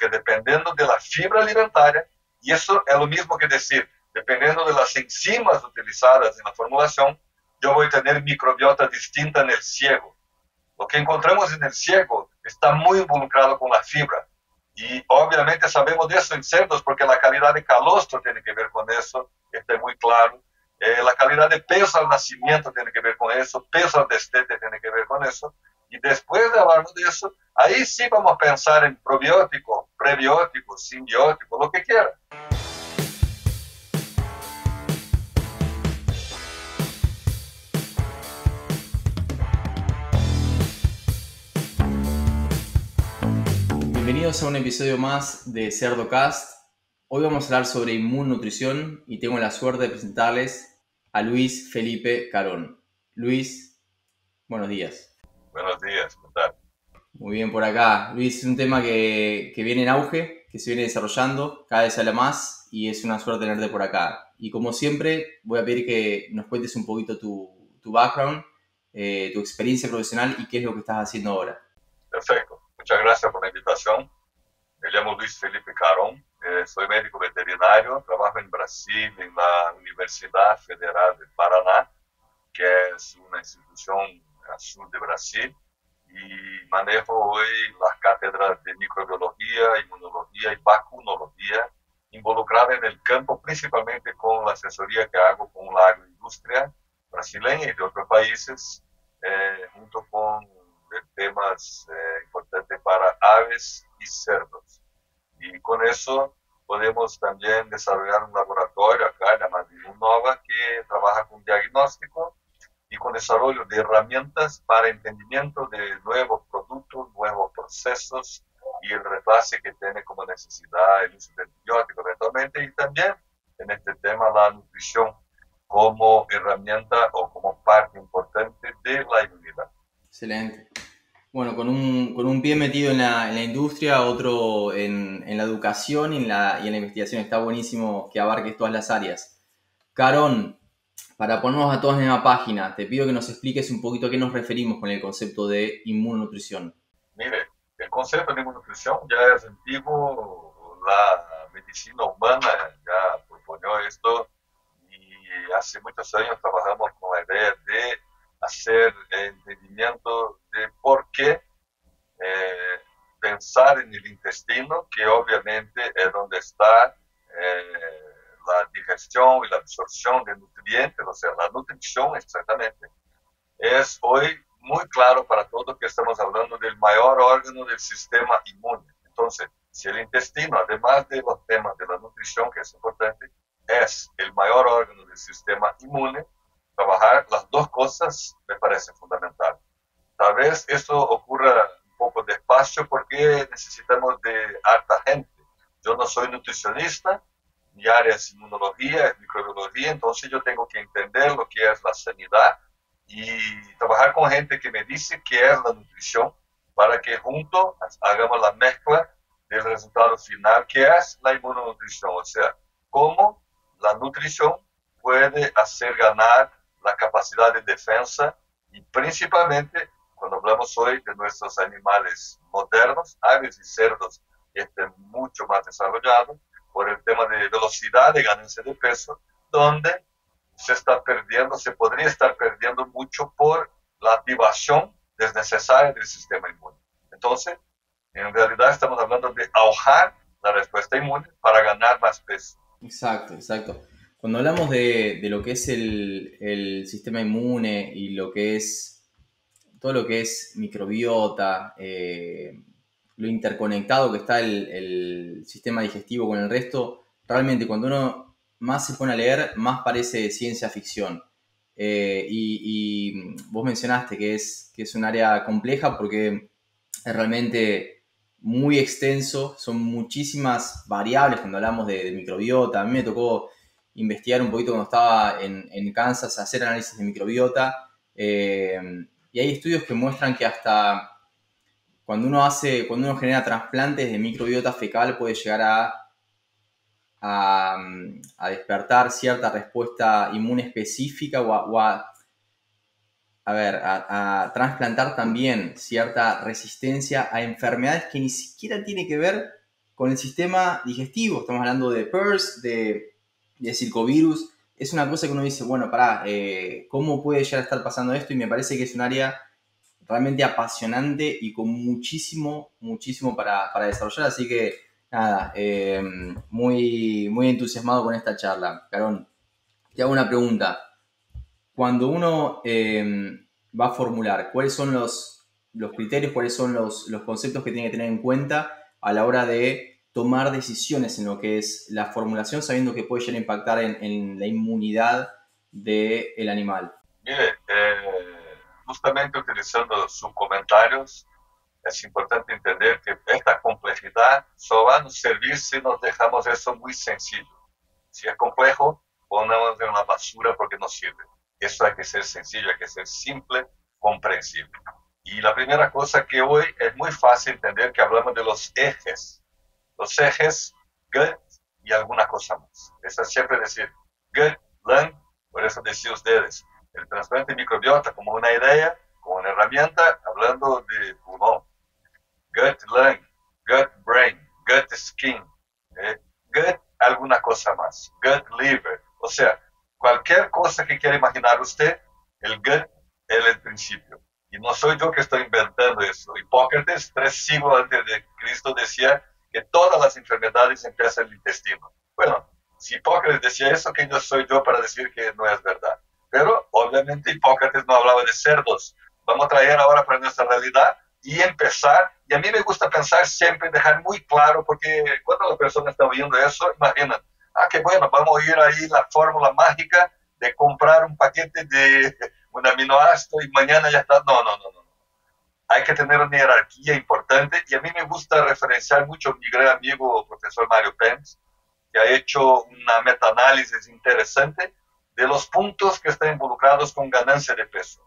porque dependiendo de la fibra alimentaria, y eso es lo mismo que decir, dependiendo de las enzimas utilizadas en la formulación, yo voy a microbiota distinta el ciego. Lo que encontramos en el ciego está muy involucrado con la fibra. Y obviamente sabemos de eso en cerdos porque la calidad de calostro tiene que ver con eso, está muy claro. Eh, la de peso al nacimiento tiene que ver con eso, peso al destete tiene que ver con eso. Y después de hablar de eso, ahí sí vamos a pensar en probiótico, prebiótico, simbiótico, lo que quiera. Bienvenidos a un episodio más de CerdoCast. Hoy vamos a hablar sobre inmunnutrición y tengo la suerte de presentarles a Luis Felipe Carón. Luis, buenos días. Buenos días, ¿qué tal? Muy bien por acá. Luis, es un tema que, viene en auge, que se viene desarrollando, cada vez sale más y es una suerte tenerte por acá. Y como siempre, voy a pedir que nos cuentes un poquito tu, background, eh, tu experiencia profesional y qué es lo que estás haciendo ahora. Perfecto. Muchas gracias por la invitación. Me llamo Luis Felipe Carón, eh, soy médico veterinario, trabajo en Brasil, en la Universidad Federal de Paraná, que es una institución sur de Brasil, y manejo hoy las cátedras de microbiología, inmunología y vacunología, involucrada en el campo principalmente con la asesoría que hago con la agroindustria brasileña y de otros países, eh, junto con temas eh, importantes para aves y cerdos. Y con eso podemos también desarrollar un laboratorio acá llamado Nova que trabaja con diagnóstico y con desarrollo de herramientas para entendimiento de nuevos productos, nuevos procesos y el repasse que tiene como necesidad el uso de antibióticos eventualmente y también en este tema la nutrición como herramienta o como parte importante de la inmunidad. Excelente. Bueno, con un, con un pie metido en la, en la industria, otro en, en, la educación y en la, y en la investigación. Está buenísimo que abarques todas las áreas. Carón, para ponernos a todos en la página, te pido que nos expliques un poquito a qué nos referimos con el concepto de inmunonutrición. Mire, el concepto de inmunonutrición ya es antiguo, la medicina humana ya proponió esto y hace muchos años trabajamos con la idea de hacer entendimiento de por qué eh, pensar en el intestino, que obviamente es donde está eh, la digestión y la absorción de nutrientes, nutrición exactamente, es hoy muy claro para todos que estamos hablando del mayor órgano del sistema inmune. Entonces, si el intestino, además de los temas de la nutrición, que es importante, es el mayor órgano del sistema inmune, trabajar las dos cosas me parece fundamental. Tal vez esto ocurra un poco despacio porque necesitamos de harta gente. Yo no soy nutricionista, mi área es inmunología, es microbiología, entonces yo tengo que entender lo que es la sanidad y trabajar con gente que es la nutrición para que juntos hagamos la mezcla del resultado final, que es la inmunonutrición, o sea, cómo la nutrición puede hacer ganar la capacidad de defensa y principalmente cuando hablamos hoy de nuestros animales modernos, aves y cerdos, estén mucho más desarrollados por el tema de velocidad de ganancia de peso, donde se está perdiendo, se podría estar perdiendo mucho por la activación desnecesaria del sistema inmune. Entonces, en realidad estamos hablando de ahogar la respuesta inmune para ganar más peso. Exacto, exacto. Cuando hablamos de, lo que es el, sistema inmune y lo que es todo lo que es microbiota, eh, lo interconectado que está el, sistema digestivo con el resto, realmente cuando uno más se pone a leer, más parece ciencia ficción. Eh, y, vos mencionaste que es, que es un área compleja porque es realmente muy extenso, son muchísimas variables cuando hablamos de, de microbiota. A mí me tocó investigar un poquito cuando estaba en, en Kansas, hacer análisis de microbiota. Eh, y hay estudios que muestran que hasta cuando uno hace, cuando uno genera trasplantes de microbiota fecal puede llegar a, a, despertar cierta respuesta inmune específica o a, a, ver, a, trasplantar también cierta resistencia a enfermedades que ni siquiera tiene que ver con el sistema digestivo. Estamos hablando de PERS, de, de circovirus. Es una cosa que uno dice, bueno, pará, eh, ¿cómo puede llegar a estar pasando esto? Y me parece que es un área realmente apasionante y con muchísimo, muchísimo para, para desarrollar. Así que, nada, eh, muy, muy entusiasmado con esta charla. Carón, te hago una pregunta. Cuando uno eh, va a formular, ¿cuáles son los, los criterios, cuáles son los, los conceptos que tiene que tener en cuenta a la hora de tomar decisiones en lo que es la formulación, sabiendo que puede llegar a impactar en, la inmunidad del animal? Mire, eh, justamente utilizando sus comentarios, es importante entender que esta complejidad solo va a nos servir si nos dejamos eso muy sencillo. Si es complejo, ponemos en la basura porque no sirve. Eso hay que ser sencillo, hay que ser simple, comprensible. Y la primera cosa que hoy es muy fácil entender que hablamos de los ejes. Los ejes, gut y alguna cosa más. Eso es siempre decir gut, lung, por eso decía ustedes, el trasplante microbiota como una idea, como una herramienta, hablando de pulmón. Gut, lung, gut, brain, gut, skin, eh, gut, alguna cosa más. Gut, liver. O sea, cualquier cosa que quiera imaginar usted, el gut es el principio. Y no soy yo que estoy inventando eso. Hipócrates, tres siglos antes de Cristo, decía que todas las enfermedades empiezan en el intestino. Bueno, si Hipócrates decía eso, ¿quién soy yo para decir que no es verdad? Pero obviamente Hipócrates no hablaba de cerdos. Vamos a traer ahora para nuestra realidad y empezar. Y a mí me gusta pensar siempre, dejar muy claro, porque cuando la persona está oyendo eso, imaginan, ah, qué bueno, vamos a ir ahí la fórmula mágica de comprar un paquete de un aminoácido y mañana ya está. No, no, no, no. Hay que tener una jerarquía importante y a mí me gusta referenciar mucho a mi gran amigo profesor Mario Pence, que ha hecho una metaanálisis interesante de los puntos que están involucrados con ganancia de peso.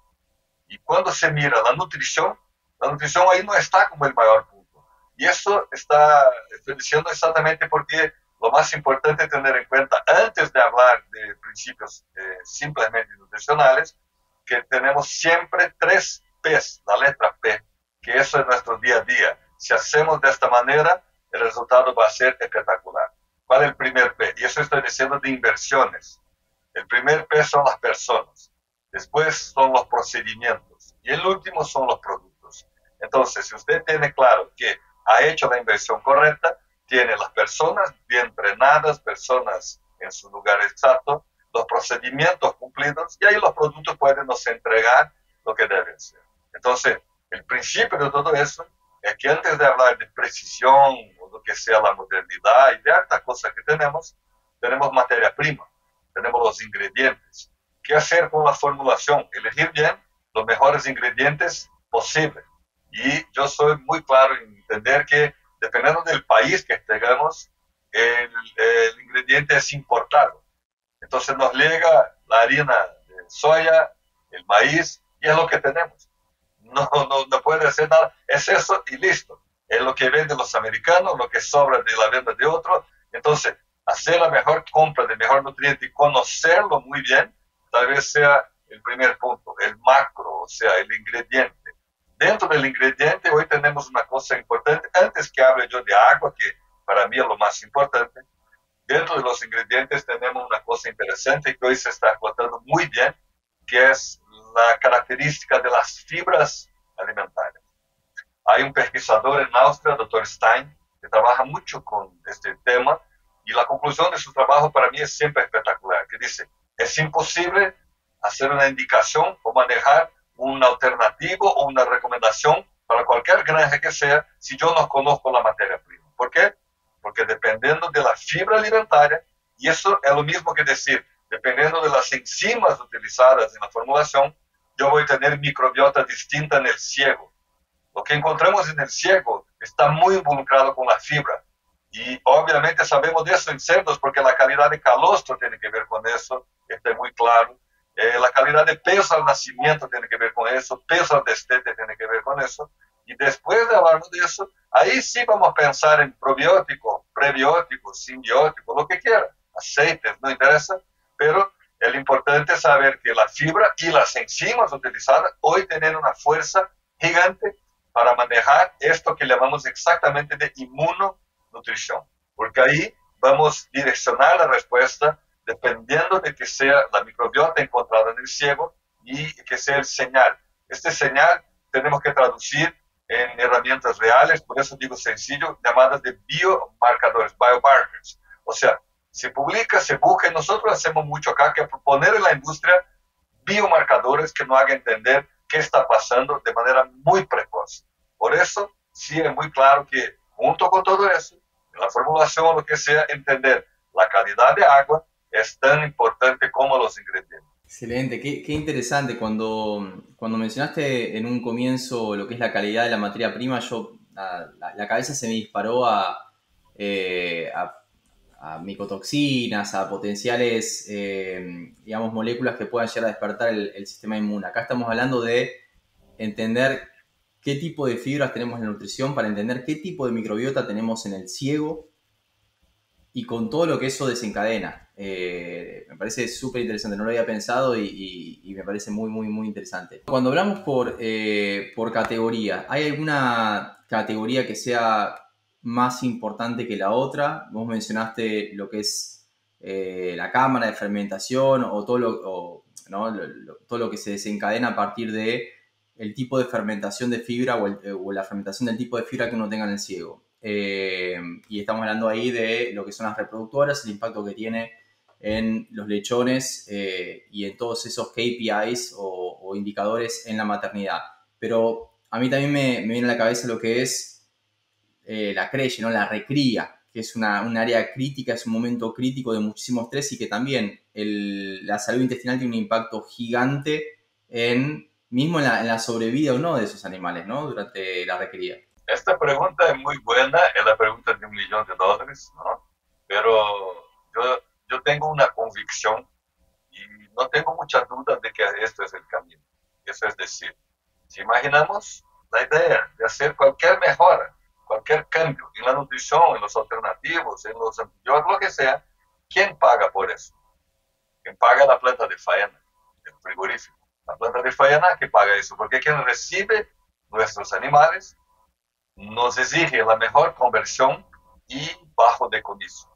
Y cuando se mira la nutrición, la nutrición ahí no está como el mayor punto. Y eso está, estoy diciendo exactamente porque lo más importante es tener en cuenta, antes de hablar de principios eh, simplemente nutricionales, que tenemos siempre tres P's, la letra P, que eso es nuestro día a día. Si hacemos de esta manera, el resultado va a ser espectacular. ¿Cuál es el primer P? Y eso estoy diciendo de inversiones. El primer P son las personas, después son los procedimientos y el último son los productos. Entonces, si usted tiene claro que ha hecho la inversión correcta, tiene las personas bien entrenadas, personas en su lugar exacto, los procedimientos cumplidos y ahí los productos pueden nos entregar lo que deben ser. Entonces, el principio de todo eso es que antes de hablar de precisión o lo que sea la modernidad y de hartas cosas que tenemos, tenemos materia prima, tenemos los ingredientes. ¿Qué hacer con la formulación? Elegir bien los mejores ingredientes posibles. Y yo soy muy claro en entender que dependiendo del país que tengamos, el, ingrediente es importado. Entonces nos llega la harina de soya, el maíz, y es lo que tenemos. No, no, no puede ser nada, es eso y listo. Es lo que venden los americanos, lo que sobra de la venta de otros. Entonces, hacer la mejor compra de mejor nutriente y conocerlo muy bien, tal vez sea el primer punto, el macro, o sea, el ingrediente. Dentro del ingrediente, hoy tenemos una cosa importante, antes que hable yo de agua, que para mí es lo más importante, dentro de los ingredientes tenemos una cosa interesante que hoy se está explotando muy bien, que es la característica de las fibras alimentarias. Hay un pesquisador en Austria, doctor Stein, que trabaja mucho con este tema y la conclusión de su trabajo para mí es siempre espectacular, que dice, es imposible hacer una indicación o manejar un alternativo o una recomendación para cualquier granja que sea si yo no conozco la materia prima. ¿Por qué? Porque dependiendo de la fibra alimentaria, y eso es lo mismo que decir, dependiendo de las enzimas utilizadas en la formulación, yo voy a tener microbiota distinta en el ciego. Lo que encontramos en el ciego está muy involucrado con la fibra. Y obviamente sabemos de eso en cerdos porque la calidad de calostro tiene que ver con eso, está muy claro. Eh, la calidad de peso al nacimiento tiene que ver con eso, peso al destete tiene que ver con eso. Y después de hablar de eso, ahí sí vamos a pensar en probiótico, prebiótico, simbiótico, lo que quiera, aceites, no interesa, pero el importante es saber que la fibra y las enzimas utilizadas hoy tienen una fuerza gigante para manejar esto que llamamos exactamente de inmunodeficiencia. nutrición, porque ahí vamos a direccionar la respuesta dependiendo de que sea la microbiota encontrada en el ciego y que sea el señal. Este señal tenemos que traducir en herramientas reales, por eso digo sencillo, llamadas de biomarcadores, biomarkers. O sea, se publica, se busca, y nosotros hacemos mucho acá que proponer en la industria biomarcadores que nos hagan entender qué está pasando de manera muy precoz. Por eso, sí es muy claro que junto con todo eso, en la formulación o lo que sea, entender la calidad de agua es tan importante como los ingredientes. Excelente, qué, interesante. Cuando, cuando mencionaste en un comienzo lo que es la calidad de la materia prima, yo la, cabeza se me disparó a, eh, micotoxinas, a potenciales, eh, digamos, moléculas que puedan llegar a despertar el, el, sistema inmune. Acá estamos hablando de entender qué tipo de fibras tenemos en la nutrición para entender qué tipo de microbiota tenemos en el ciego y con todo lo que eso desencadena. Eh, me parece súper interesante, no lo había pensado y, me parece muy, muy, muy interesante. Cuando hablamos por, eh, por categoría, ¿hay alguna categoría que sea más importante que la otra? Vos mencionaste lo que es eh, la cámara de fermentación o todo lo, todo lo que se desencadena a partir de el tipo de fermentación de fibra o, la fermentación del tipo de fibra que uno tenga en el ciego. Eh, y estamos hablando ahí de lo que son las reproductoras, el impacto que tiene en los lechones eh, y en todos esos KPIs o, indicadores en la maternidad. Pero a mí también me, viene a la cabeza lo que es eh, la creche, ¿no? la recría, que es una, un área crítica, es un momento crítico de muchísimo estrés y que también el, la salud intestinal tiene un impacto gigante en mismo en la, en la sobrevida o no de esos animales ¿no? durante la recría. Esta pregunta es muy buena, es la pregunta de un millón de dólares, ¿no? Pero yo, yo tengo una convicción y no tengo mucha duda de que esto es el camino. Eso es decir, si imaginamos la idea de hacer cualquier mejora, cualquier cambio en la nutrición, en los alternativos, en los antibióticos, lo que sea, ¿quién paga por eso? ¿Quién paga la planta de faena, el frigorífico? La planta de faena que paga eso, porque quien recibe nuestros animales nos exige la mejor conversión y bajo decomiso.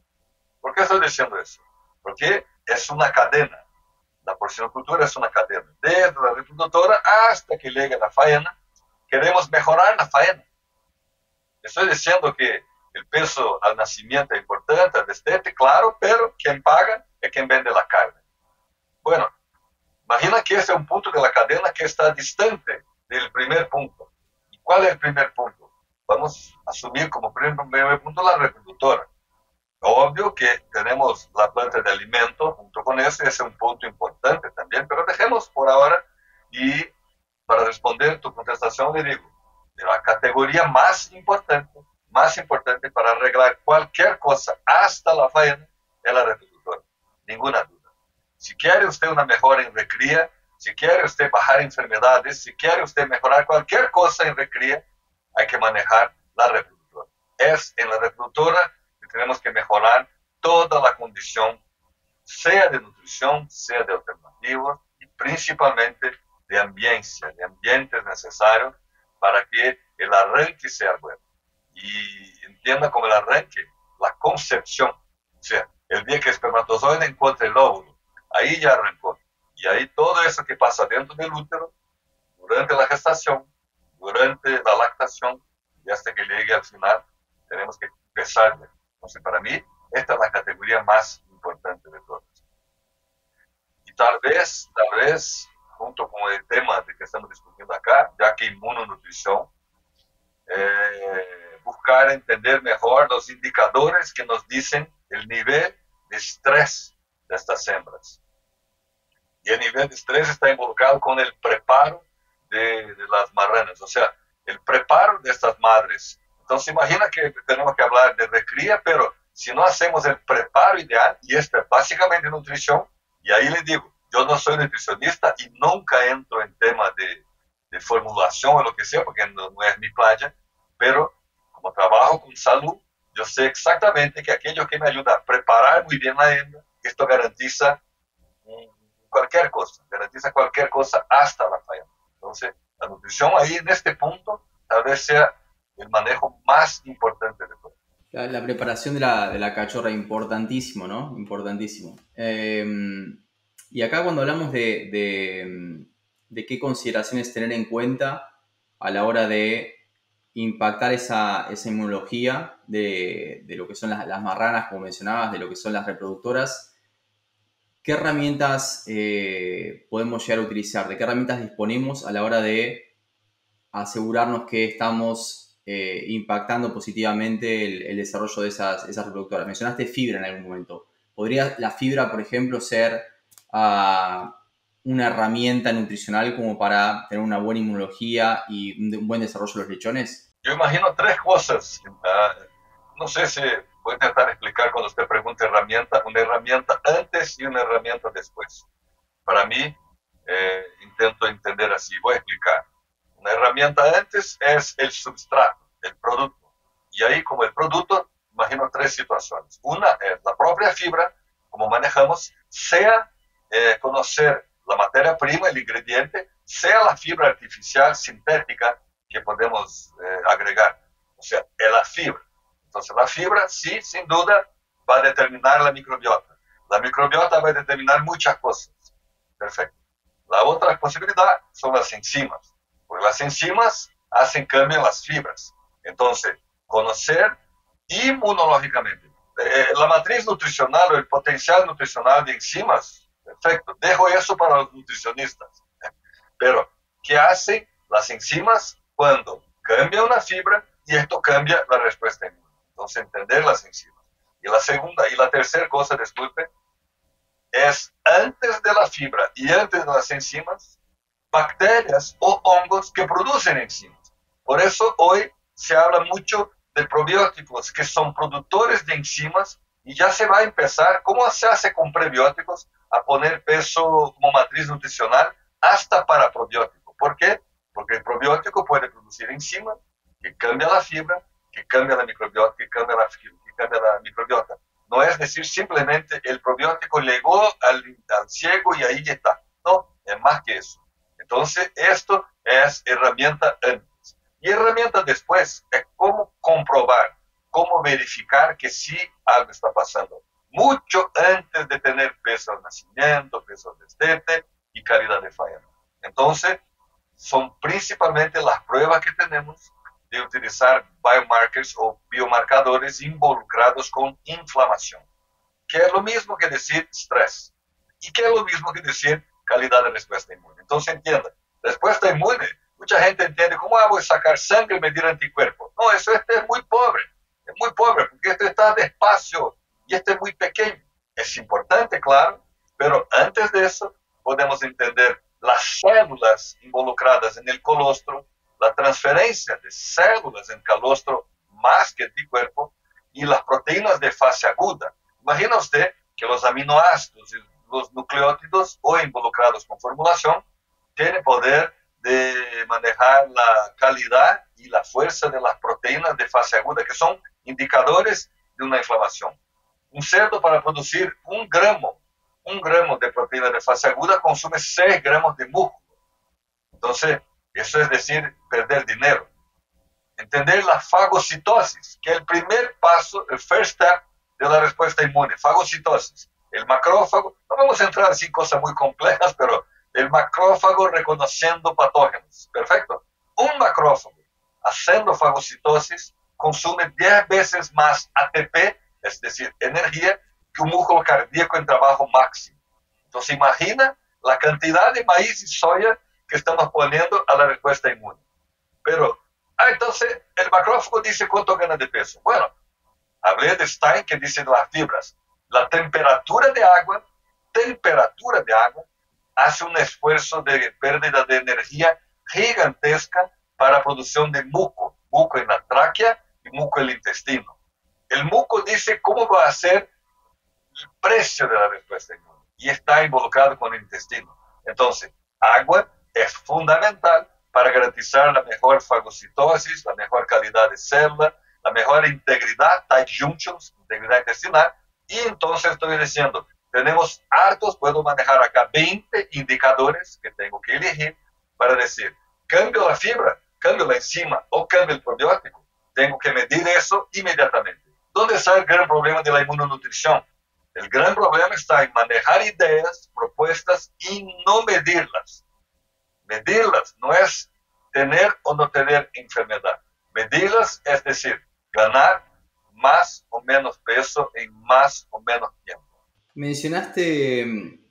¿Por qué estoy diciendo eso? Porque es una cadena. La porcinocultura es una cadena. Desde la reproductora hasta que llegue la faena, queremos mejorar la faena. Estoy diciendo que el peso al nacimiento es importante, al destete, claro, pero quien paga es quien vende la carne. Bueno, imagina que ese es un punto de la cadena que está distante del primer punto. ¿Y cuál es el primer punto? vamos a asumir como primer punto la reproductora. Obvio que tenemos la planta de alimento junto con eso, ese es un punto importante también, pero dejemos por ahora y para responder tu contestación le digo, la categoría más importante, más importante para arreglar cualquier cosa hasta la faena es la reproductora, ninguna duda. Si quiere usted una mejora en recría, si quiere usted bajar enfermedades, si quiere usted mejorar cualquier cosa en recría, hay que manejar la reproductora. Es en la reproductora tenemos que mejorar toda la condición, sea de nutrición, sea de alternativos y principalmente de ambiente, de ambientes necesarios para que el arranque sea bueno. Y entienda como el arranque, la concepción, o sea, el día que el espermatozoide encuentre el óvulo, ahí ya arrancó. Y ahí todo eso que pasa dentro del útero, durante la gestación, durante la lactación y hasta que llegue al final tenemos que empezar. Entonces, para mí, esta es la categoría más importante de todas. Y tal vez, tal vez, junto con el tema de que estamos discutiendo acá, ya que inmunonutrición, eh, buscar entender mejor los indicadores que nos dicen el nivel de estrés de estas hembras. Y el nivel de estrés está involucrado con el preparo de, de las marranas, o sea, el preparo de estas madres. Entonces, imagina que tenemos que hablar de recría, pero si no hacemos el preparo ideal, y esto es básicamente nutrición, y ahí les digo, yo no soy nutricionista y nunca entro en temas de, de formulación o lo que sea, porque no, no es mi playa, pero como trabajo con salud, yo sé exactamente que aquello que me ayuda a preparar muy bien la hembra, esto garantiza cualquier cosa, garantiza cualquier cosa hasta la falla. Entonces, la nutrición ahí en este punto tal vez sea el manejo más importante de todo. La, preparación de la, de la, cachorra, importantísimo, ¿no? Importantísimo. Em, y acá cuando hablamos de, de, qué consideraciones tener en cuenta a la hora de impactar esa, esa inmunología de, de, lo que son las, las, marranas, como mencionabas, de lo que son las reproductoras, ¿qué herramientas eh, podemos llegar a utilizar? ¿De qué herramientas disponemos a la hora de asegurarnos que estamos eh, impactando positivamente el, desarrollo de esas, esas reproductoras. Mencionaste fibra en algún momento. ¿Podría la fibra, por ejemplo, ser ah, una herramienta nutricional como para tener una buena inmunología y un, buen desarrollo de los lechones? Yo imagino tres cosas. Ah, no sé si voy a intentar explicar cuando usted pregunte herramienta, una herramienta antes y una herramienta después. Para mí, eh, intento entender así. Voy a explicar. Una herramienta antes es el substrato, el producto. Y ahí como el producto, imagino tres situaciones. Una es la propia fibra, como manejamos, sea eh, conocer la materia prima, el ingrediente, sea la fibra artificial sintética que podemos eh, agregar. O sea, es la fibra. Entonces la fibra sí, sin duda, va a determinar la microbiota. La microbiota va a determinar muchas cosas. Perfecto. La otra posibilidad son las enzimas porque las enzimas hacen cambio en las fibras. Entonces, conocer inmunológicamente eh, la matriz nutricional o el potencial nutricional de enzimas, perfecto, dejo eso para los nutricionistas. Pero, ¿qué hacen las enzimas cuando cambia una fibra y esto cambia la respuesta inmune? Entonces, entender las enzimas. Y la segunda y la tercera cosa, disculpe, es antes de la fibra y antes de las enzimas, bacterias o hongos que producen enzimas. Por eso hoy se habla mucho de probióticos que son productores de enzimas y ya se va a empezar, ¿cómo se hace con prebióticos? A poner peso como matriz nutricional hasta para probiótico. ¿Por qué? Porque el probiótico puede producir enzimas que cambia la fibra, que cambia la microbiota, que cambia la, que cambia la microbiota. No es decir simplemente el probiótico llegó al, al ciego y ahí está. No, es más que eso. Entonces, esto es herramienta antes. Y herramienta después es cómo comprobar, cómo verificar que sí algo está pasando. Mucho antes de tener peso de nacimiento, peso de destete y calidad de faena. Entonces, son principalmente las pruebas que tenemos de utilizar biomarkers o biomarcadores involucrados con inflamación, que es lo mismo que decir estrés y que es lo mismo que decir calidad de respuesta inmune. Entonces entienda, respuesta inmune, mucha gente entiende, ¿cómo hago sacar sangre y medir anticuerpos? No, eso este es muy pobre, es muy pobre, porque esto está despacio y este es muy pequeño. Es importante, claro, pero antes de eso podemos entender las células involucradas en el colostro, la transferencia de células en calostro más que anticuerpo y las proteínas de fase aguda. Imagina usted que los aminoácidos los nucleótidos o involucrados con formulación tienen poder de manejar la calidad y la fuerza de las proteínas de fase aguda, que son indicadores de una inflamación. Un cerdo para producir un gramo, un gramo de proteína de fase aguda consume 6 gramos de músculo. Entonces, eso es decir, perder dinero. Entender la fagocitosis, que es el primer paso, el first step de la respuesta inmune, fagocitosis el macrófago, no vamos a entrar en cosas muy complejas, pero el macrófago reconociendo patógenos. Perfecto. Un macrófago haciendo fagocitosis consume 10 veces más ATP, es decir, energía, que un músculo cardíaco en trabajo máximo. Entonces imagina la cantidad de maíz y soya que estamos poniendo a la respuesta inmune. Pero, ah, entonces el macrófago dice cuánto gana de peso. Bueno, hablé de Stein que dice las fibras la temperatura de agua, temperatura de agua, hace un esfuerzo de pérdida de energía gigantesca para producción de muco, muco en la tráquea y muco en el intestino. El muco dice cómo va a ser el precio de la respuesta inmune y está involucrado con el intestino. Entonces, agua es fundamental para garantizar la mejor fagocitosis, la mejor calidad de célula, la mejor integridad, tight junctions, integridad intestinal, y entonces estoy diciendo, tenemos hartos, puedo manejar acá 20 indicadores que tengo que elegir para decir, cambio la fibra, cambio la enzima o cambio el probiótico. Tengo que medir eso inmediatamente. ¿Dónde está el gran problema de la inmunonutrición? El gran problema está en manejar ideas, propuestas y no medirlas. Medirlas no es tener o no tener enfermedad. Medirlas es decir, ganar más o menos peso en más o menos tiempo. Mencionaste mm,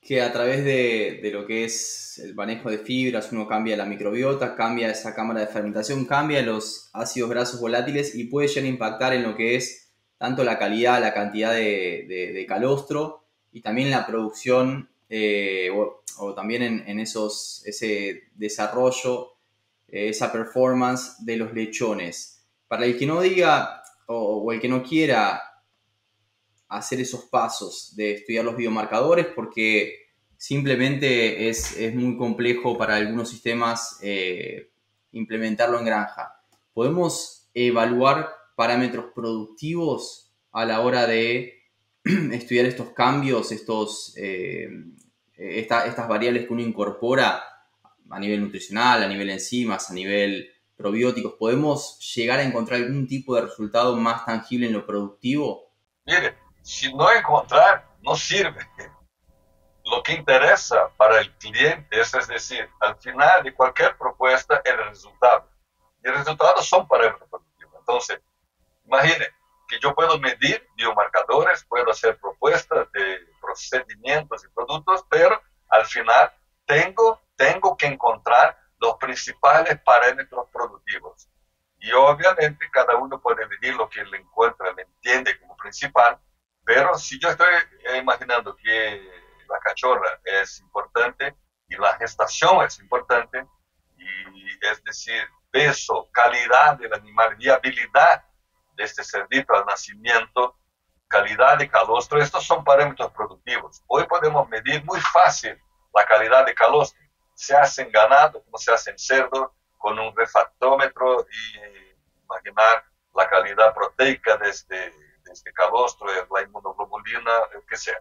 que a través de, lo que es el manejo de fibras uno cambia la microbiota, cambia esa cámara de fermentación, cambia los ácidos grasos volátiles y puede llegar a impactar en lo que es tanto la calidad, la cantidad de, calostro y también la producción eh, o, también en, esos, ese desarrollo, eh, esa performance de los lechones. Para el que no diga o, el que no quiera hacer esos pasos de estudiar los biomarcadores porque simplemente es, muy complejo para algunos sistemas eh, implementarlo en granja. Podemos evaluar parámetros productivos a la hora de estudiar estos cambios, estos, eh, estas variables que uno incorpora a nivel nutricional, a nivel enzimas, a nivel probióticos, ¿podemos llegar a encontrar algún tipo de resultado más tangible en lo productivo? Mire, si no encontrar, no sirve. Lo que interesa para el cliente es, es decir, al final de cualquier propuesta, el resultado. Y los resultados son parámetros productivos. Entonces, imagine que yo puedo medir biomarcadores, puedo hacer propuestas de procedimientos y productos, pero al final tengo, tengo que encontrar los principales parámetros productivos. Y obviamente cada uno puede medir lo que le encuentra, le entiende como principal, pero si yo estoy imaginando que la cachorra es importante y la gestación es importante, y es decir, peso, calidad del animal, viabilidad de este cerdito al nacimiento, calidad de calostro, estos son parámetros productivos. Hoy podemos medir muy fácil la calidad de calostro. Se hace en ganado, como se hace en cerdo, con un refractómetro y imaginar la calidad proteica de este este calostro, la inmunoglobulina, lo que sea.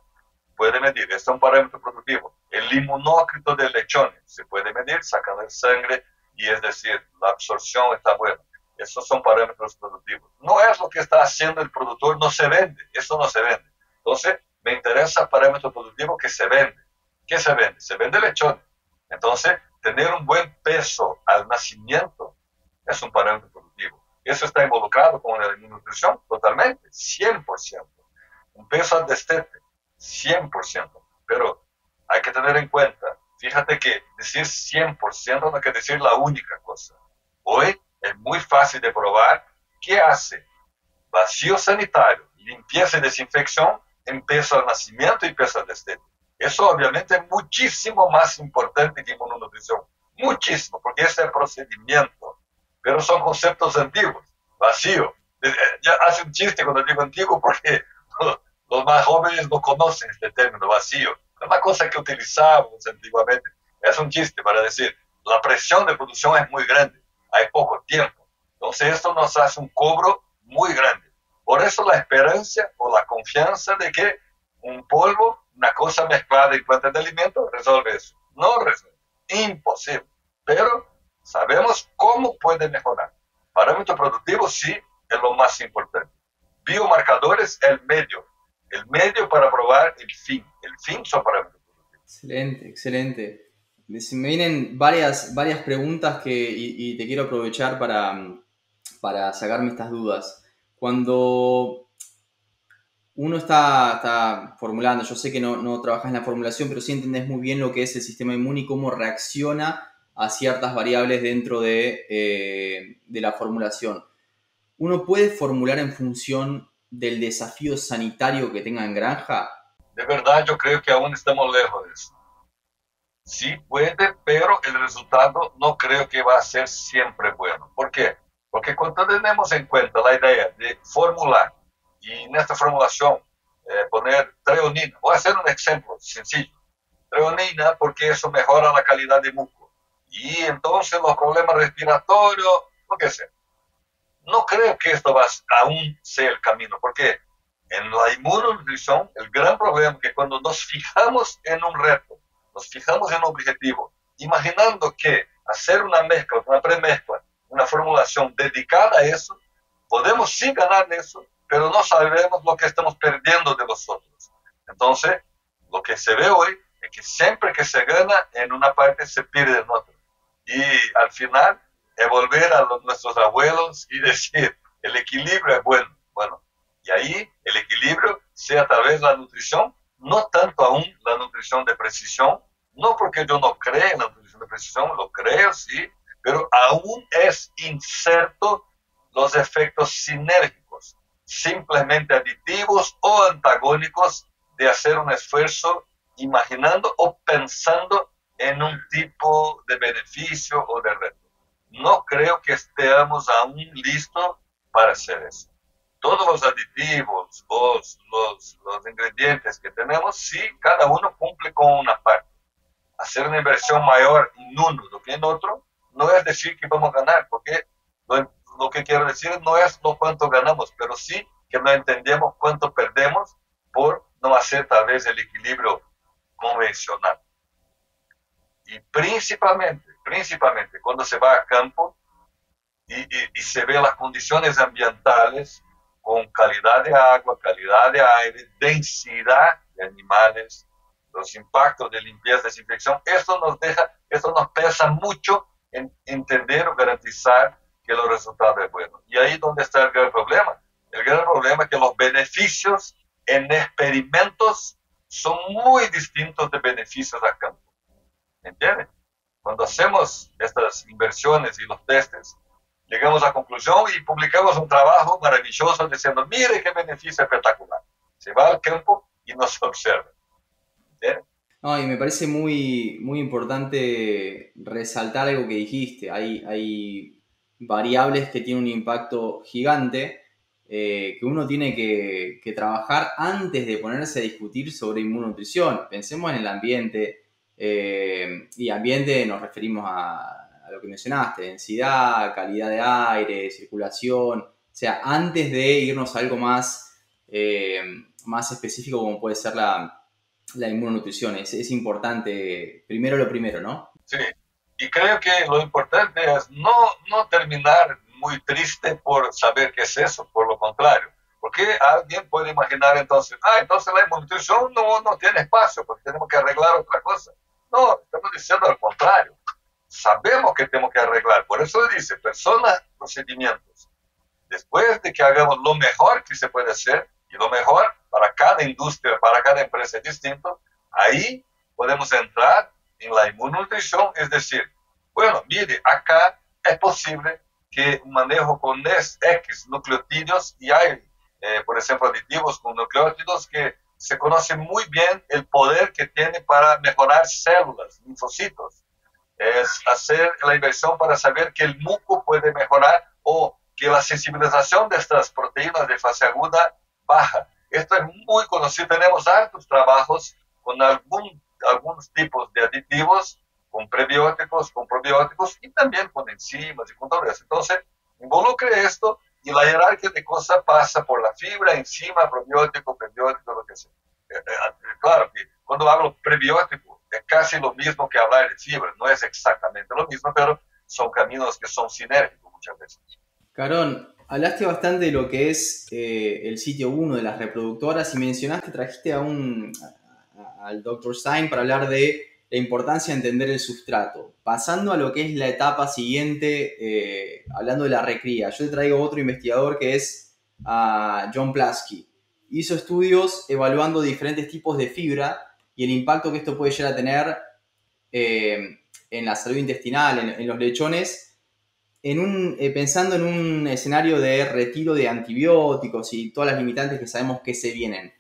Puede medir, este es un parámetro productivo. El inmunócrito del lechón se puede medir, sacando sangre y es decir, la absorción está buena. Esos son parámetros productivos. No es lo que está haciendo el productor, no se vende, eso no se vende. Entonces, me interesa parámetro productivo que se vende. ¿Qué se vende? Se vende lechón. Entonces, tener un buen peso al nacimiento es un parámetro productivo. ¿Eso está involucrado con la nutrición? Totalmente, 100%. Un peso al destete, 100%. Pero hay que tener en cuenta, fíjate que decir 100% no quiere decir la única cosa. Hoy es muy fácil de probar qué hace vacío sanitario, limpieza y desinfección en peso al nacimiento y peso al destete. Eso obviamente es muchísimo más importante que inmunonutrición. Muchísimo, porque ese es el procedimiento pero son conceptos antiguos, vacío. Eh, ya hace un chiste cuando digo antiguo porque los más jóvenes no conocen este término vacío. Es una cosa que utilizábamos antiguamente. Es un chiste para decir, la presión de producción es muy grande, hay poco tiempo. Entonces esto nos hace un cobro muy grande. Por eso la esperanza o la confianza de que un polvo, una cosa mezclada en plantas de alimento, resuelve eso. No resuelve. Imposible. Pero Sabemos cómo puede mejorar. Parámetro productivo sí es lo más importante. Biomarcadores, el medio. El medio para probar el fin. El fin son parámetros productivos. Excelente, excelente. Me vienen varias, varias preguntas que, y, te quiero aprovechar para, para sacarme estas dudas. Cuando uno está, formulando, yo sé que no, no trabajas en la formulación, pero sí entendés muy bien lo que es el sistema inmune y cómo reacciona a ciertas variables dentro de, eh, de la formulación. ¿Uno puede formular en función del desafío sanitario que tenga en granja? De verdad, yo creo que aún estamos lejos de eso. Sí puede, pero el resultado no creo que va a ser siempre bueno. ¿Por qué? Porque cuando tenemos en cuenta la idea de formular y en esta formulación eh, poner treonina, voy a hacer un ejemplo sencillo. Treonina porque eso mejora la calidad de muco y entonces los problemas respiratorios, lo que sea. No creo que esto va aún sea el camino, porque en la inmunonutrición el gran problema es que cuando nos fijamos en un reto, nos fijamos en un objetivo, imaginando que hacer una mezcla, una premezcla, una formulación dedicada a eso, podemos sí ganar eso, pero no sabemos lo que estamos perdiendo de los otros. Entonces, lo que se ve hoy es que siempre que se gana en una parte, se pierde en otra. Y al final, es volver a nuestros abuelos y decir, el equilibrio es bueno. Bueno, y ahí el equilibrio sea a través de la nutrición, no tanto aún la nutrición de precisión, no porque yo no creo en la nutrición de precisión, lo creo, sí, pero aún es incerto los efectos sinérgicos, simplemente aditivos o antagónicos de hacer un esfuerzo imaginando o pensando en un tipo de beneficio o de reto. No creo que estemos aún listos para hacer eso. Todos los aditivos, los, los, los ingredientes que tenemos, sí, cada uno cumple con una parte. Hacer una inversión mayor en uno do que en otro no es decir que vamos a ganar, porque lo, lo que quiero decir no es lo cuánto ganamos, pero sí que no entendemos cuánto perdemos por no hacer tal vez el equilibrio convencional. Y principalmente, principalmente cuando se va a campo y, y, y se ve las condiciones ambientales con calidad de agua, calidad de aire, densidad de animales, los impactos de limpieza, desinfección, esto nos deja, esto nos pesa mucho en entender o garantizar que los resultados es bueno. Y ahí es donde está el gran problema. El gran problema es que los beneficios en experimentos son muy distintos de beneficios a campo. ¿Entienden? Cuando hacemos estas inversiones y los testes, llegamos a la conclusión y publicamos un trabajo maravilloso diciendo, mire qué beneficio espectacular. Se va al campo y nos observa. ¿Entienden? No, y me parece muy, muy importante resaltar algo que dijiste. Hay, hay variables que tienen un impacto gigante eh, que uno tiene que, trabajar antes de ponerse a discutir sobre inmunonutrición. Pensemos en el ambiente, eh, y ambiente nos referimos a, a, lo que mencionaste, densidad, calidad de aire, circulación, o sea, antes de irnos a algo más, eh, más específico como puede ser la, la inmunonutrición. Es, es importante, primero lo primero, ¿no? Sí, y creo que lo importante es no, no terminar muy triste por saber qué es eso, por lo contrario. Porque alguien puede imaginar entonces, ah, entonces la inmunonutrición no, no tiene espacio, porque tenemos que arreglar otra cosa. No, estamos diciendo al contrario. Sabemos que tenemos que arreglar. Por eso dice, personas, procedimientos. Después de que hagamos lo mejor que se puede hacer, y lo mejor para cada industria, para cada empresa es distinto, ahí podemos entrar en la inmunonutrición, es decir, bueno, mire, acá es posible que un manejo con X nucleotídeos y hay, eh, por ejemplo, aditivos con nucleótidos que se conoce muy bien el poder que tiene para mejorar células, linfocitos. Es hacer la inversión para saber que el muco puede mejorar o que la sensibilización de estas proteínas de fase aguda baja. Esto es muy conocido. Tenemos hartos trabajos con algún, algunos tipos de aditivos, con prebióticos, con probióticos y también con enzimas y con todo eso. Entonces, involucre esto y la jerarquía de cosas pasa por la fibra, enzima, probiótico, prebiótico, lo que sea. Eh, eh, claro que cuando hablo prebiótico es casi lo mismo que hablar de fibra, no es exactamente lo mismo, pero son caminos que son sinérgicos muchas veces. Carón, hablaste bastante de lo que es eh, el sitio 1 de las reproductoras y mencionaste, trajiste a un, al Dr. Stein para hablar de la importancia de entender el sustrato. Pasando a lo que es la etapa siguiente, eh, hablando de la recría, yo te traigo otro investigador que es uh, John Plasky. Hizo estudios evaluando diferentes tipos de fibra y el impacto que esto puede llegar a tener eh, en la salud intestinal, en, los lechones, eh, pensando en un escenario de retiro de antibióticos y todas las limitantes que sabemos que se vienen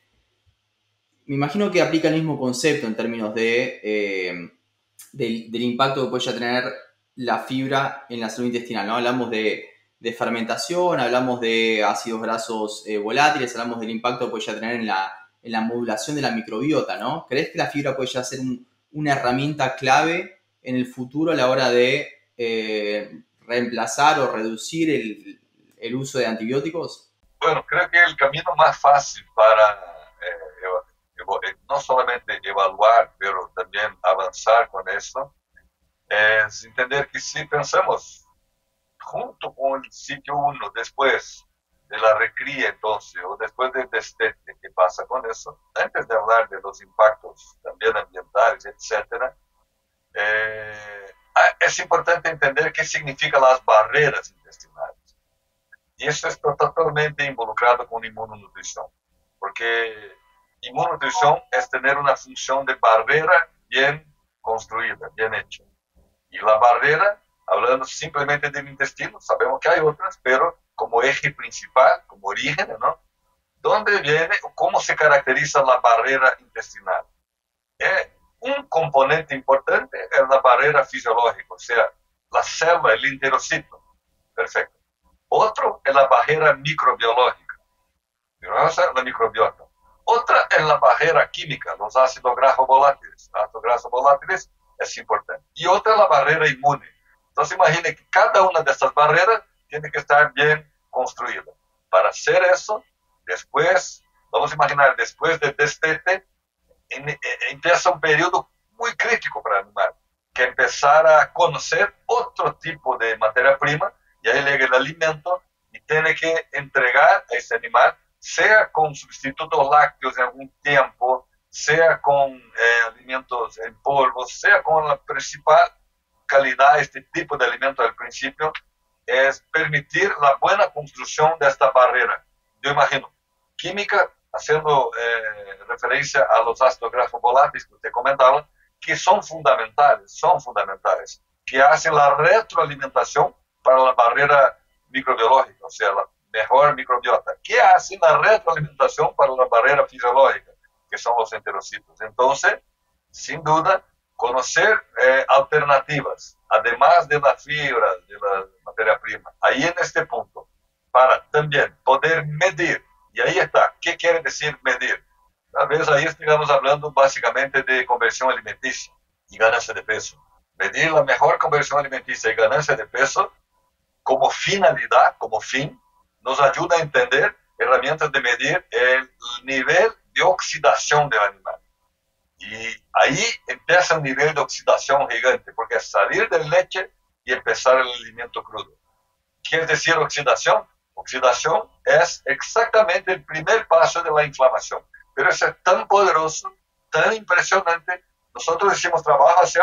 me imagino que aplica el mismo concepto en términos de, eh, del, impacto que puede tener la fibra en la salud intestinal, ¿no? Hablamos de, fermentación, hablamos de ácidos grasos eh, volátiles, hablamos del impacto que puede tener en la, en la modulación de la microbiota, ¿no? ¿Crees que la fibra puede ser un, una herramienta clave en el futuro a la hora de eh, reemplazar o reducir el, el uso de antibióticos? Bueno, creo que el camino más fácil para no solamente evaluar, pero también avanzar con esto, es entender que si pensamos junto con el sitio 1, después de la recría entonces, o después del destete, ¿qué pasa con eso? Antes de hablar de los impactos también ambientales, etcétera, eh, ah, es importante entender qué significan las barreras intestinales. Y eso está totalmente involucrado con inmunonutrición, porque inmunonutrición es tener una función de barrera bien construida, bien hecha. Y la barrera, hablando simplemente del intestino, sabemos que hay otras, pero como eje principal, como origen, ¿no? ¿Dónde viene, cómo se caracteriza la barrera intestinal? Eh, un componente importante es la barrera fisiológica, o sea, la célula, el enterocito. Perfecto. Otro es la barrera microbiológica, la microbiota. Otra es la barrera química, los ácidos grasos volátiles. Ácidos grasos volátiles es importante. Y otra es la barrera inmune. Entonces imagine que cada una de estas barreras tiene que estar bien construida. Para hacer eso, después, vamos a imaginar, después del destete, eh, empieza un periodo muy crítico para el animal, que empezar a conocer otro tipo de materia prima, y ahí llega el alimento y tiene que entregar a ese animal sea con sustitutos lácteos en algún tiempo, sea con eh, alimentos en polvo, sea con la principal calidad de este tipo de alimentos al principio, es permitir la buena construcción de esta barrera. Yo imagino, química, haciendo eh, referencia a los ácidos grasos volátiles que usted comentaba, que son fundamentales, son fundamentales, que hacen la retroalimentación para la barrera microbiológica, o sea, la mejor microbiota, que hace la retroalimentación para la barrera fisiológica, que son los enterocitos. Entonces, sin duda, conocer eh, alternativas, además de la fibra, de la materia prima, ahí en este punto, para también poder medir, y ahí está, ¿qué quiere decir medir? Tal vez ahí estamos hablando básicamente de conversión alimenticia y ganancia de peso. Medir la mejor conversión alimenticia y ganancia de peso como finalidad, como fin, nos ayuda a entender herramientas de medir el nivel de oxidación del animal. Y ahí empieza un nivel de oxidación gigante, porque es salir de leche y empezar el alimento crudo. ¿Qué es decir oxidación? Oxidación es exactamente el primer paso de la inflamación. Pero es tan poderoso, tan impresionante. Nosotros hicimos trabajo hace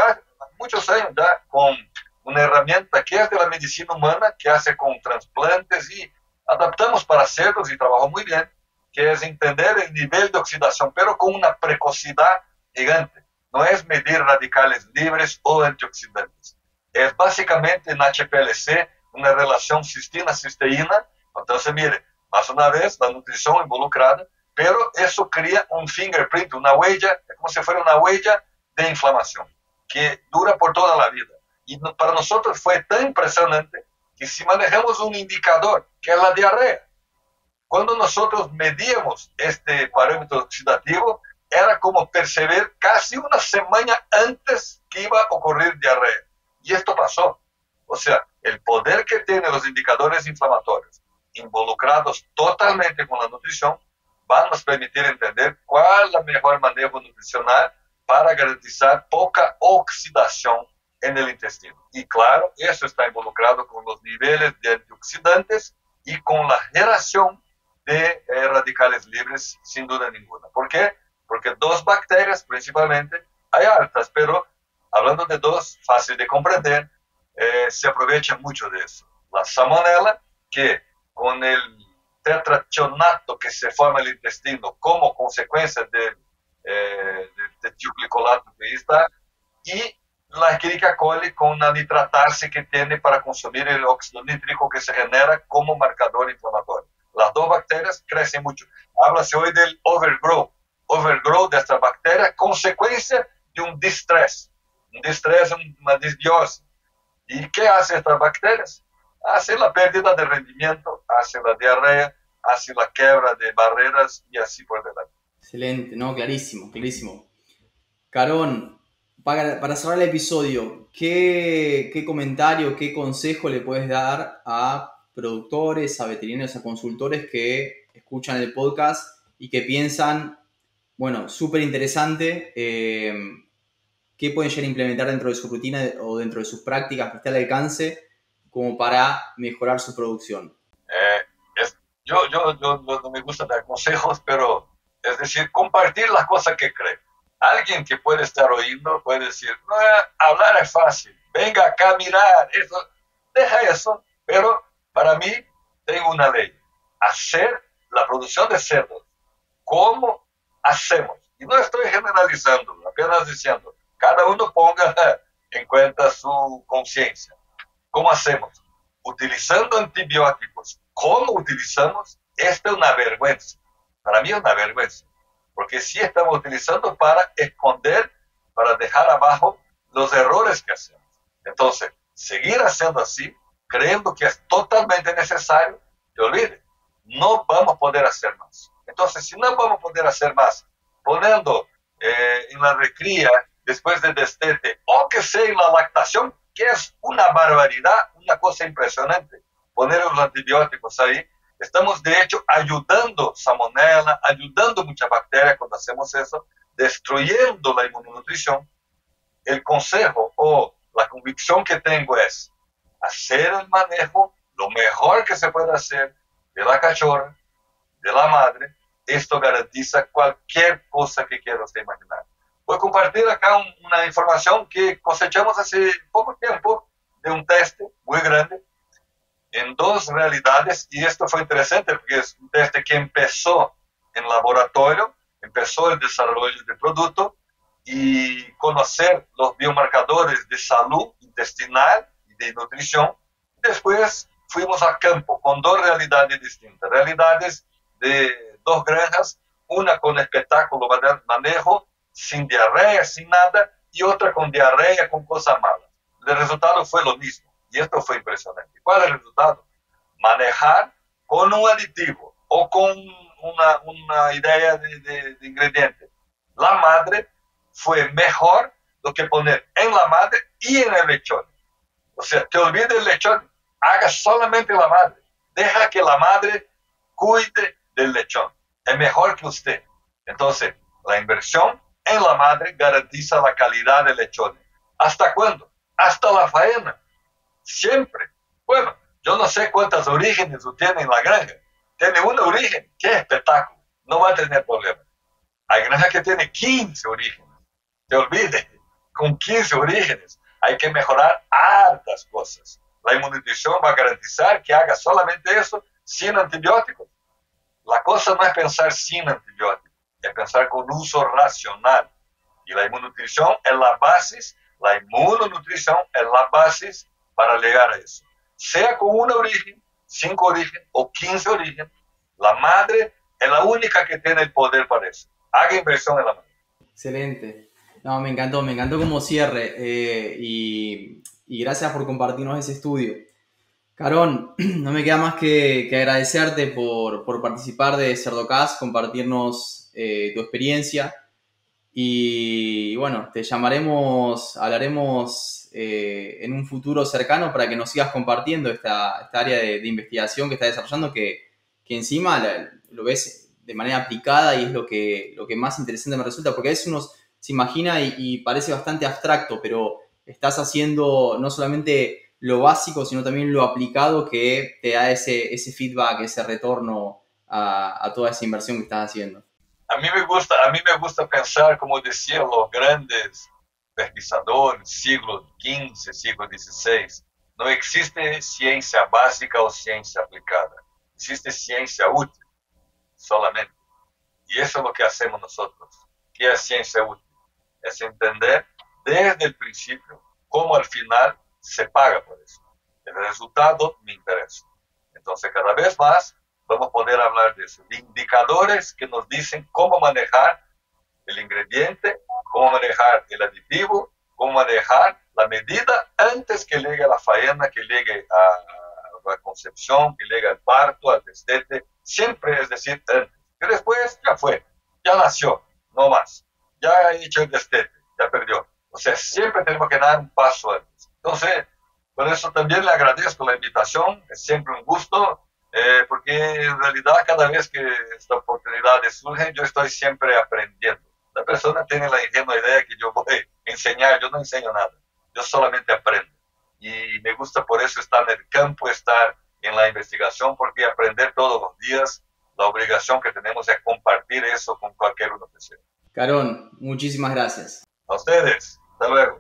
muchos años con una herramienta que es de la medicina humana, que hace con trasplantes y adaptamos para cerdos y trabajó muy bien, que es entender el nivel de oxidación, pero con una precocidad gigante. No es medir radicales libres o antioxidantes. Es básicamente en HPLC una relación cistina-cisteína. Entonces, mire, más una vez, la nutrición involucrada, pero eso crea un fingerprint, una huella, como si fuera una huella de inflamación, que dura por toda la vida. Y para nosotros fue tan impresionante que si manejamos un indicador, que es la diarrea, cuando nosotros medíamos este parámetro oxidativo, era como percibir casi una semana antes que iba a ocurrir diarrea. Y esto pasó. O sea, el poder que tienen los indicadores inflamatorios involucrados totalmente con la nutrición van a nos permitir entender cuál es la mejor manejo nutricional para garantizar poca oxidación en el intestino. Y claro, eso está involucrado con los niveles de antioxidantes y con la generación de eh, radicales libres, sin duda ninguna. ¿Por qué? Porque dos bacterias principalmente, hay altas, pero hablando de dos, fácil de comprender, eh, se aprovecha mucho de eso. La salmonella, que con el tetrationato que se forma en el intestino como consecuencia del eh, de, de que está, y la Escherichia coli con la nitratase que tiene para consumir el óxido nítrico que se genera como marcador inflamatorio. Las dos bacterias crecen mucho. Háblase hoy del overgrowth. Overgrowth de esta bacteria, consecuencia de un distress. Un distress, una disbiosis. ¿Y qué hacen estas bacterias? Hacen la pérdida de rendimiento, hacen la diarrea, hacen la quebra de barreras y así por delante. Excelente, no, clarísimo, clarísimo. Carón, para, cerrar el episodio, ¿qué, comentario, qué consejo le puedes dar a productores, a veterinarios, a consultores que escuchan el podcast y que piensan, bueno, súper interesante, eh, qué pueden llegar a implementar dentro de su rutina o dentro de sus prácticas que esté al alcance como para mejorar su producción? Eh, yo, yo, yo, no me gusta dar consejos, pero es decir, compartir las cosas que cree. Alguien que puede estar oyendo puede decir, no, hablar es fácil, venga acá mirar, eso, deja eso, pero para mí tengo una ley, hacer la producción de cerdos, ¿cómo hacemos? Y no estoy generalizando, apenas diciendo, cada uno ponga en cuenta su conciencia. ¿Cómo hacemos? Utilizando antibióticos. ¿Cómo utilizamos? Esta es una vergüenza. Para mí es una vergüenza. Porque sí estamos utilizando para esconder, para dejar abajo los errores que hacemos. Entonces, seguir haciendo así, creyendo que es totalmente necesario, te olvides, no vamos a poder hacer más. Entonces, si no vamos a poder hacer más, poniendo eh, en la recría después del destete, o que sea en la lactación, que es una barbaridad, una cosa impresionante, poner los antibióticos ahí, estamos de hecho ayudando salmonella, ayudando muchas bacterias cuando hacemos eso, destruyendo la inmunonutrición. El consejo o la convicción que tengo es hacer el manejo lo mejor que se puede hacer de la cachorra, de la madre. Esto garantiza cualquier cosa que quieras imaginar. Voy a compartir acá una información que cosechamos hace poco tiempo de un teste muy grande en dos realidades y esto fue interesante porque teste que empezó en laboratorio, empezó el desarrollo del producto y conocer los biomarcadores de salud intestinal y de nutrición. Después fuimos a campo con dos realidades distintas, realidades de dos granjas, una con espectáculo manejo sin diarrea, sin nada, y otra con diarrea, con cosas malas. El resultado fue lo mismo, y esto fue impresionante. ¿Cuál es el resultado? Manejar con un aditivo o con una, una idea de, de, ingrediente. La madre fue mejor lo que poner en la madre y en el lechón. O sea, te olvides del lechón, haga solamente la madre. Deja que la madre cuide del lechón. Es mejor que usted. Entonces, la inversión en la madre garantiza la calidad del lechón. ¿Hasta cuándo? Hasta la faena. Siempre. Bueno, yo no sé cuántos orígenes tiene en la granja. Tiene un origen. ¡Qué espectáculo! No va a tener problema. Hay granjas que tiene 15 orígenes. Te olvides, con 15 orígenes hay que mejorar hartas cosas. La inmunización va a garantizar que haga solamente eso sin antibióticos. La cosa no es pensar sin antibióticos es pensar con uso racional. Y la inmunonutrición es la base, la inmunonutrición es la base para llegar a eso. Sea con un origen, cinco origen o quince origen, la madre es la única que tiene el poder para eso. Haga inversión en la madre. Excelente. No, me encantó, me encantó como cierre eh, y, y, gracias por compartirnos ese estudio. Carón, no me queda más que, que agradecerte por, por, participar de Cerdocast, compartirnos eh, tu experiencia. Y, bueno, te llamaremos, hablaremos eh, en un futuro cercano para que nos sigas compartiendo esta, esta área de, investigación que estás desarrollando, que, que encima lo ves de manera aplicada y es lo que, lo que más interesante me resulta, porque a veces uno se imagina y, parece bastante abstracto, pero estás haciendo no solamente lo básico, sino también lo aplicado que te da ese, ese feedback, ese retorno a, a toda esa inversión que estás haciendo. A mí me gusta, a mí me gusta pensar, como decían los grandes pesquisadores, siglo XV, siglo XVI, no existe ciencia básica o ciencia aplicada, existe ciencia útil solamente. Y eso es lo que hacemos nosotros. ¿Qué es ciencia útil? Es entender desde el principio cómo al final se paga por eso. El resultado me interesa. Entonces, cada vez más vamos a poder hablar de eso. Indicadores que nos dicen cómo manejar el ingrediente, cómo manejar el aditivo, cómo manejar la medida antes que llegue a la faena, que llegue a la concepción, que llegue al parto, al destete, siempre es decir antes. Que después ya fue, ya nació, no más. Ya ha hecho el destete, ya perdió. O sea, siempre tenemos que dar un paso antes. Entonces, por eso también le agradezco la invitación, es siempre un gusto eh, porque en realidad cada vez que esta oportunidad surge, yo estoy siempre aprendiendo. La persona tiene la ingenua idea que yo voy a enseñar, yo no enseño nada, yo solamente aprendo. Y me gusta por eso estar en el campo, estar en la investigación, porque aprender todos los días, la obligación que tenemos es compartir eso con cualquier uno que sea. Carón, muchísimas gracias. A ustedes, hasta luego.